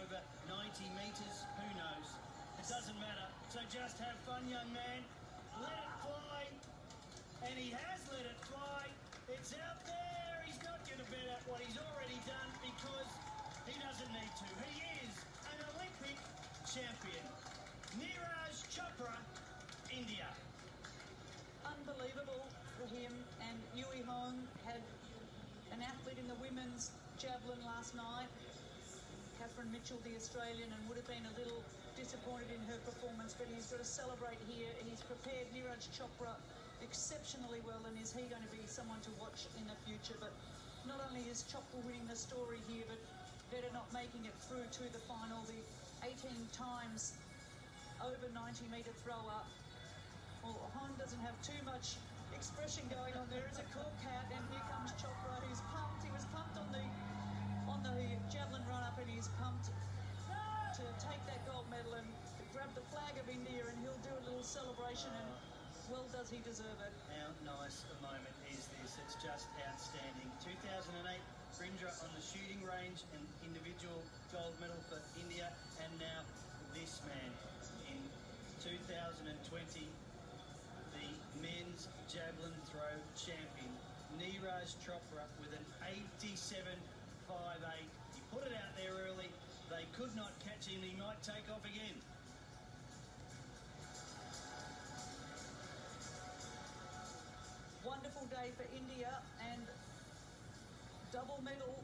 over 90 metres? Who knows? It doesn't matter. So just have fun, young man. Let it fly. And he has let it fly. It's out there. He's not going to bet at what he's already done because he doesn't need to. He is an Olympic champion. Neeraj Chopra, India. Unbelievable for him. And Uwe Hohn had an athlete in the women's javelin last night. Kathryn Mitchell, the Australian, and would have been a little disappointed in her performance, but he's got to celebrate here. He's prepared Neeraj Chopra exceptionally well, and is he going to be someone to watch in the future? But not only is Chopra winning the story here, but Vetter not making it through to the final. The 18 times over 90 metre thrower. Well, Hohn doesn't have too much expression going on the flag of India, and he'll do a little celebration. And well, does he deserve it? How nice a moment is this? It's just outstanding. 2008, Bindra on the shooting range, and individual gold medal for India, and now this man in 2020 the men's javelin throw champion, Neeraj Chopra, with an 87.58. He put it out there early. They could not catch him. He might take off again. Wonderful day for India and double medal